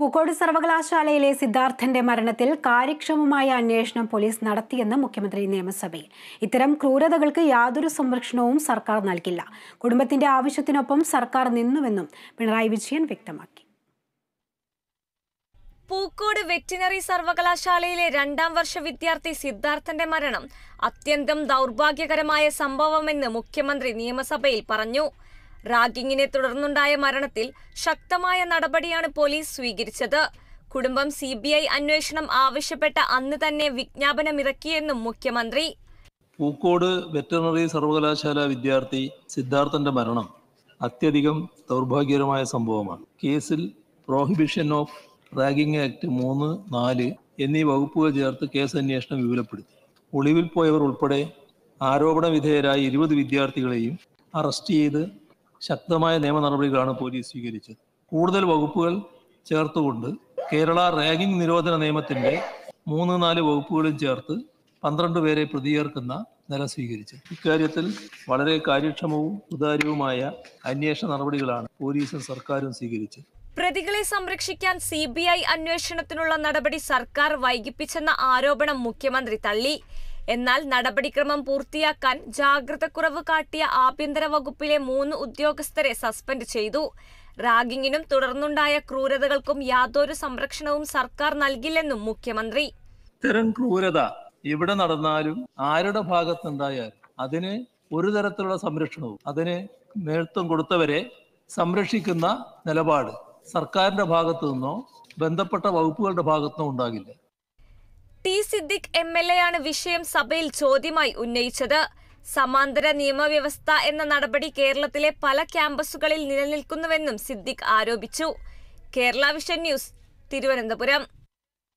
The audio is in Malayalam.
പൂക്കോട് സർവകലാശാലയിലെ സിദ്ധാർത്ഥന്റെ മരണത്തിൽ കാര്യക്ഷമമായ അന്വേഷണം പോലീസ് നടത്തിയെന്ന് മുഖ്യമന്ത്രി നിയമസഭയിൽ. ഇത്തരം ക്രൂരതകൾക്ക് യാതൊരു സംരക്ഷണവും സർക്കാർ നൽകില്ല. കുടുംബത്തിന്റെ ആവശ്യത്തിനൊപ്പം സർക്കാർ നിന്നുവെന്നും പിണറായി വിജയൻ വ്യക്തമാക്കി. പൂക്കോട് വെറ്റിനറി സർവകലാശാലയിലെ രണ്ടാം വർഷ വിദ്യാർത്ഥി സിദ്ധാർത്ഥന്റെ മരണം അത്യന്തം ദൗർഭാഗ്യകരമായ സംഭവമെന്ന് മുഖ്യമന്ത്രി നിയമസഭയിൽ പറഞ്ഞു. റാഗിങ്ങിനെ തുടർന്നുണ്ടായ മരണത്തിൽ ശക്തമായ നടപടിയാണ് പോലീസ് സ്വീകരിച്ചത്. കുടുംബം സി ബി ഐ അന്വേഷണം ആവശ്യപ്പെട്ട അന്ന് തന്നെ വിജ്ഞാപനമിറക്കിയെന്നും മുഖ്യമന്ത്രി. പൂക്കോട് വെറ്ററിനറി സർവകലാശാല വിദ്യാർത്ഥി സിദ്ധാർത്ഥന്റെ മരണം അത്യധികം ദൗർഭാഗ്യകരമായ സംഭവമാണ്. കേസിൽ പ്രോഹിബിഷൻ ഓഫ് റാഗിംഗ് ആക്ട് മൂന്ന് നാല് എന്നീ വകുപ്പുകൾ ചേർത്ത് കേസ് അന്വേഷണം വിപുലപ്പെടുത്തി. ഒളിവിൽ പോയവർ ഉൾപ്പെടെ ആരോപണ വിധേയരായ ഇരുപത് വിദ്യാർത്ഥികളെയും അറസ്റ്റ് ചെയ്ത് ശക്തമായ നിയമ നടപടികളാണ് പോലീസ് സ്വീകരിച്ചത്. കൂടുതൽ വകുപ്പുകൾ ചേർത്തുകൊണ്ട് കേരള റാഗിംഗ് നിരോധന നിയമത്തിന്റെ മൂന്ന് നാല് വകുപ്പുകളും ചേർത്ത് പന്ത്രണ്ട് പേരെ പ്രതിയേർക്കുന്ന നില സ്വീകരിച്ചു. ഇക്കാര്യത്തിൽ വളരെ കാര്യക്ഷമവും സുതാര്യവുമായ അന്വേഷണ നടപടികളാണ് പോലീസും സർക്കാരും സ്വീകരിച്ചത്. പ്രതികളെ സംരക്ഷിക്കാൻ സി ബി ഐ അന്വേഷണത്തിനുള്ള നടപടി സർക്കാർ വൈകിപ്പിച്ചെന്ന ആരോപണം മുഖ്യമന്ത്രി തള്ളി. എന്നാൽ നടപടിക്രമം പൂർത്തിയാക്കാൻ ജാഗ്രതക്കുറവ് കാട്ടിയ ആഭ്യന്തര വകുപ്പിലെ മൂന്ന് ഉദ്യോഗസ്ഥരെ സസ്പെൻഡ് ചെയ്തു. റാഗിങ്ങിനും തുടർന്നുണ്ടായ ക്രൂരതകൾക്കും യാതൊരു സംരക്ഷണവും സർക്കാർ നൽകില്ലെന്നും മുഖ്യമന്ത്രി. ഇത്തരം ക്രൂരത ഇവിടെ നടന്നാലും ആരുടെ ഭാഗത്തുണ്ടായാലും അതിന് ഒരു തരത്തിലുള്ള സംരക്ഷണവും അതിന് നേതൃത്വം കൊടുത്തവരെ സംരക്ഷിക്കുന്ന നിലപാട് സർക്കാരിന്റെ ഭാഗത്തു നിന്നോ ബന്ധപ്പെട്ട വകുപ്പുകളുടെ ഭാഗത്തു നിന്നോ ഉണ്ടാകില്ല. T Siddique M L A ആണ് വിഷയം സഭയിൽ ചോദ്യമായി ഉന്നയിച്ചത്. സമാന്തര നിയമവ്യവസ്ഥ എന്ന നടപടി കേരളത്തിലെ പല ക്യാമ്പസുകളിൽ നിലനിൽക്കുന്നുവെന്നും സിദ്ദിഖ് ആരോപിച്ചു. Kerala vision news Thiruvananthapuram.